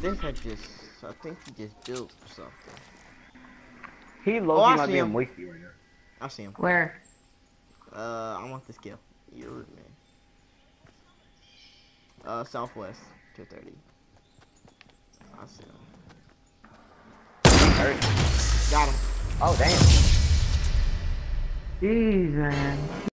think I just, I think he just built something. He low Oh, I might see be him. wasty right now. I see him. Where? Uh, I want this kill. You're me. man. Uh, southwest, 230. I see him. Hurt. Got him. Oh damn. Jeez, man.